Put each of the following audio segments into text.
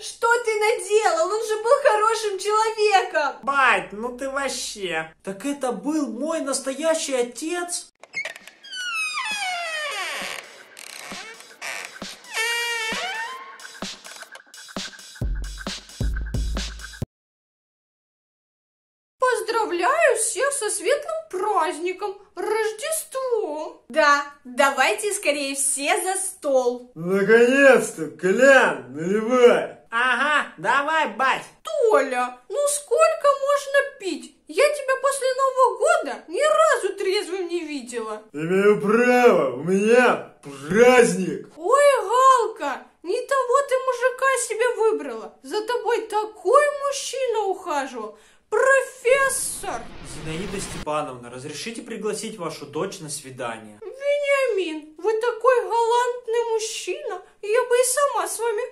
что ты наделал? Он же был хорошим человеком. Бать, ну ты вообще. Так это был мой настоящий отец? Поздравляю всех со светлым праздником, Рождеством. Да, давайте скорее все за стол. Наконец-то, Колян, наливай. Ага, давай, бать. Толя, ну сколько можно пить? Я тебя после Нового года ни разу трезвым не видела. Имею право, у меня праздник. Ой, Галка, не того ты мужика себе выбрала. За тобой такой мужчина ухаживал. Профессор! Зинаида Степановна, разрешите пригласить вашу дочь на свидание? Вениамин, вы такой галантный мужчина. Я бы и сама с вами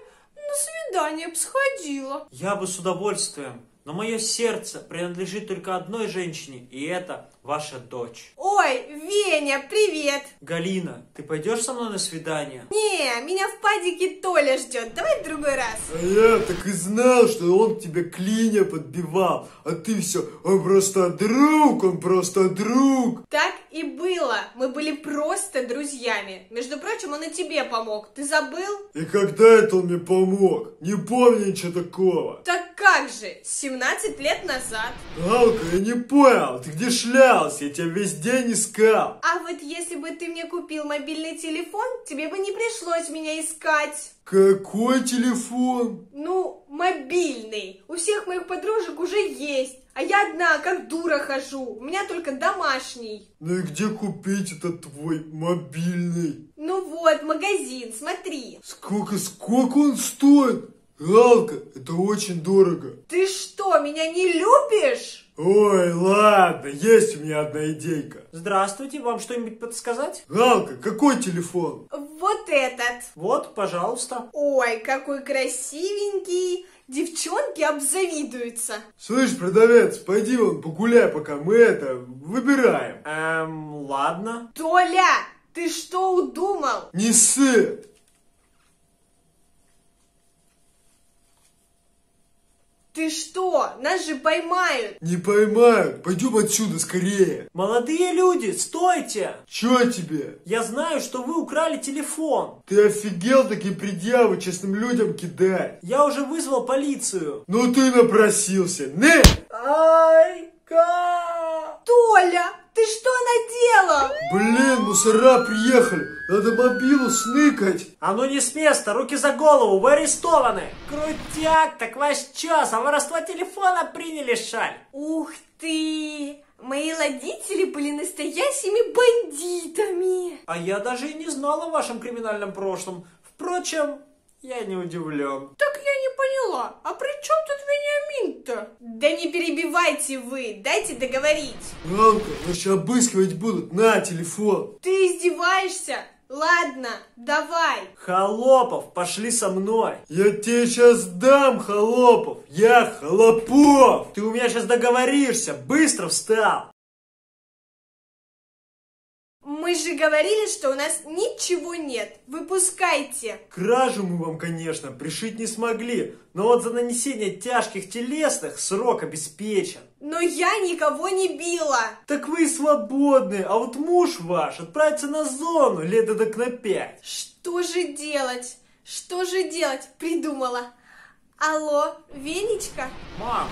свидание б сходила. Я бы с удовольствием, но мое сердце принадлежит только одной женщине, и это ваша дочь. Ой, Веня, привет! Галина, ты пойдешь со мной на свидание? Не, меня в падике Толя ждет. Давай в другой раз. А я так и знал, что он тебе клинья подбивал. А ты все, он просто друг, он просто друг. Так и было. Мы были просто друзьями. Между прочим, он и тебе помог. Ты забыл? И когда это он мне помог? Не помню ничего такого. Так как же, 17 лет назад. Галка, я не понял, ты где шлялся? Я тебя весь день искал. А вот если бы ты мне купил мобильный телефон, тебе бы не пришлось меня искать. Какой телефон? Ну, мобильный. У всех моих подружек уже есть. А я одна, как дура, хожу. У меня только домашний. Ну и где купить этот твой мобильный? Ну вот, магазин, смотри. Сколько, сколько он стоит? Галка, это очень дорого. Ты что, меня не любишь? Ой, ладно, есть у меня одна идейка. Здравствуйте, вам что-нибудь подсказать? Галка, какой телефон? Вот этот. Вот, пожалуйста. Ой, какой красивенький. Девчонки обзавидуются. Слышь, продавец, пойди вон погуляй, пока мы это выбираем. Эм, ладно. Толя, ты что удумал? Не ссы. Ты что? Нас же поймают. Не поймают. Пойдем отсюда скорее. Молодые люди, стойте! Чё тебе? Я знаю, что вы украли телефон. Ты офигел такие предъявы честным людям кидать? Я уже вызвал полицию. Ну ты напросился. Не! Ай, ка! Толя, ты что наделал? Блин, мусора приехали. Надо мобилу сныкать. А ну не с места, руки за голову, вы арестованы. Крутяк, так вас чё, за воровство телефона приняли шаль? Ух ты! Мои родители были настоящими бандитами. А я даже и не знал о вашем криминальном прошлом. Впрочем, я не удивлен. Так я не поняла, а при чем тут Вениамин-то? Да не перебивайте вы, дайте договорить. Галка, нас сейчас обыскивать будут. На, телефон. Ты издеваешься? Ладно, давай. Холопов, пошли со мной. Я тебе сейчас дам, Холопов. Я Холопов. Ты у меня сейчас договоришься, быстро встал. Мы же говорили, что у нас ничего нет. Выпускайте. Кражу мы вам, конечно, пришить не смогли, но вот за нанесение тяжких телесных срок обеспечен. Но я никого не била. Так вы свободны, а вот муж ваш отправится на зону лет эдак на пять. Что же делать? Что же делать? Придумала. Алло, Венечка? Мам,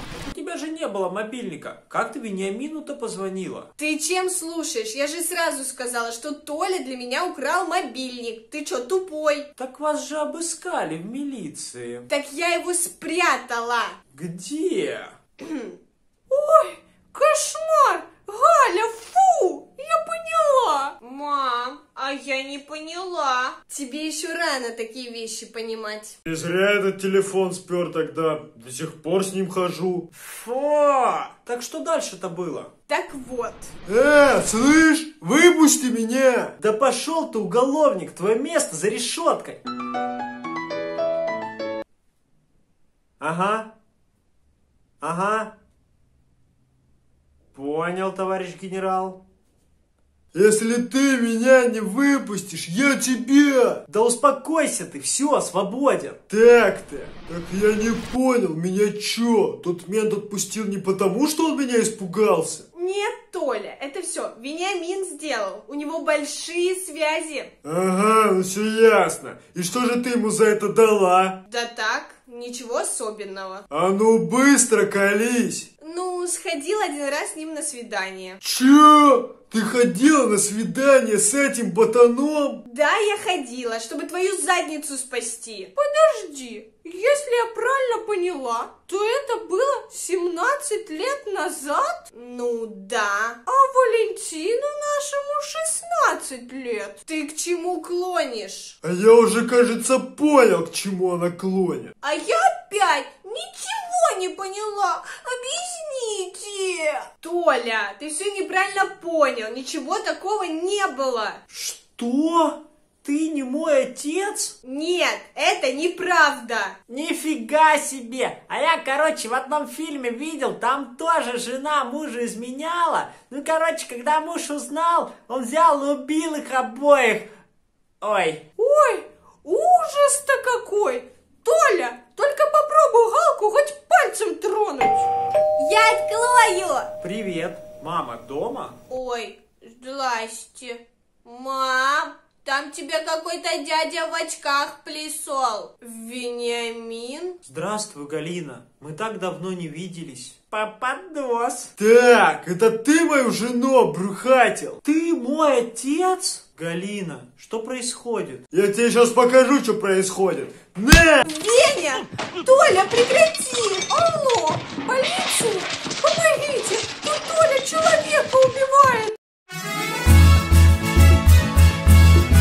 тебя же не было мобильника. Как ты Вениамину-то позвонила? Ты чем слушаешь? Я же сразу сказала, что Толя для меня украл мобильник. Ты что, тупой? Так вас же обыскали в милиции. Так я его спрятала. Где? Ой, кошмар! Галя, фу! Мам, а я не поняла. Тебе еще рано такие вещи понимать. Не зря этот телефон спер тогда. До сих пор с ним хожу. Фу! Так что дальше-то было? Так вот. Э, слышь, выпусти меня! Да пошел ты, уголовник, твое место за решеткой. Ага. Ага. Понял, товарищ генерал. Если ты меня не выпустишь, я тебя! Да успокойся ты, все, свободен. Так-то. Так я не понял, меня чё? Тот мент отпустил не потому, что он меня испугался? Нет, Толя, это все Вениамин сделал. У него большие связи. Ага, ну все ясно. И что же ты ему за это дала? Да так, ничего особенного. А ну быстро колись! Ну, сходил один раз с ним на свидание. Чё? Ты ходила на свидание с этим ботаном? Да, я ходила, чтобы твою задницу спасти. Подожди, если я правильно поняла, то это было 17 лет назад? Ну да. А Валентину нашему 16 лет. Ты к чему клонишь? А я уже, кажется, понял, к чему она клонит. А я опять ничего не поняла. Объясните. Толя, ты все неправильно понял. Ничего такого не было. Что? Ты не мой отец? Нет, это неправда. Нифига себе! А я, короче, в одном фильме видел, там тоже жена мужа изменяла. Ну, короче, когда муж узнал, он взял и убил их обоих. Ой, Ой, ужас-то какой! Толя, только попробуй Галку хоть пальцем тронуть. Я открою. привет. Мама дома? Ой, здрасте. Мам, там тебя какой-то дядя в очках плесол. Вениамин? Здравствуй, Галина. Мы так давно не виделись. Попадос. Так, это ты мою жену обрухатил? Ты мой отец? Галина, что происходит? Я тебе сейчас покажу, что происходит. На! Веня! Толя, прекрати! Алло! Полицию! Помогите! Тут Толя человека убивает!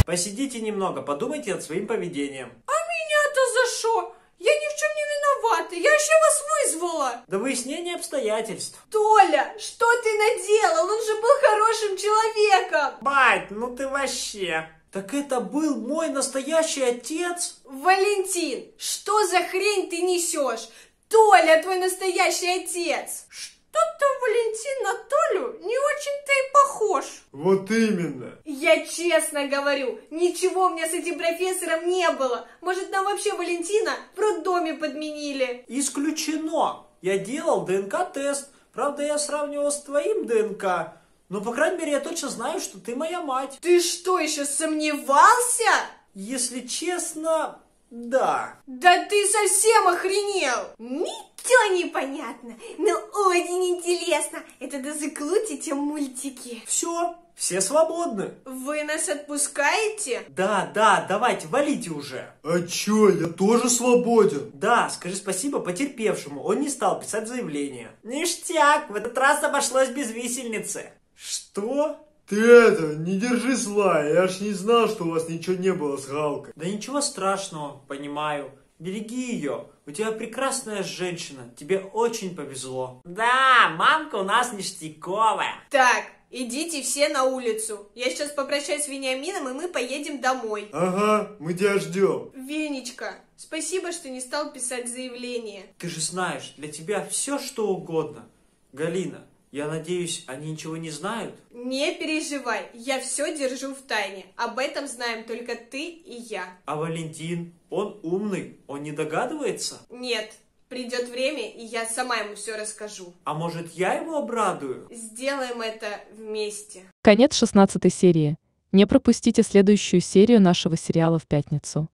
Посидите немного, подумайте над своим поведением. А меня-то за что? Я ни в чем не виновата, я еще вас вызвала. До выяснения обстоятельств. Толя, что ты наделал? Он же был хорошим человеком. Бать, ну ты вообще. Так это был мой настоящий отец? Валентин, что за хрень ты несешь? Толя, твой настоящий отец. Что-то Валентин на Толю не очень-то и похож. Вот именно. Я честно говорю, ничего у меня с этим профессором не было. Может, нам вообще Валентина в роддоме подменили? Исключено. Я делал ДНК-тест. Правда, я сравнивал с твоим ДНК. Но, по крайней мере, я точно знаю, что ты моя мать. Ты что, еще сомневался? Если честно, да. Да ты совсем охренел! Ничего не понятно, но очень интересно. Это даже круче, чем мультики. Все, все свободны. Вы нас отпускаете? Да, да, давайте, валите уже. А чё, я тоже свободен? Да, скажи спасибо потерпевшему, он не стал писать заявление. Ништяк, в этот раз обошлось без висельницы. Что? Ты это, не держи зла, я ж не знал, что у вас ничего не было с Галкой. Да ничего страшного, понимаю. Береги ее. У тебя прекрасная женщина. Тебе очень повезло. Да, мамка у нас ништяковая. Так, идите все на улицу. Я сейчас попрощаюсь с Вениамином, и мы поедем домой. Ага, мы тебя ждем. Венечка, спасибо, что не стал писать заявление. Ты же знаешь, для тебя все что угодно. Галина, я надеюсь, они ничего не знают? Не переживай, я все держу в тайне. Об этом знаем только ты и я. А Валентин, он умный, он не догадывается? Нет, придет время, и я сама ему все расскажу. А может, я его обрадую? Сделаем это вместе. Конец 16 серии. Не пропустите следующую серию нашего сериала в пятницу.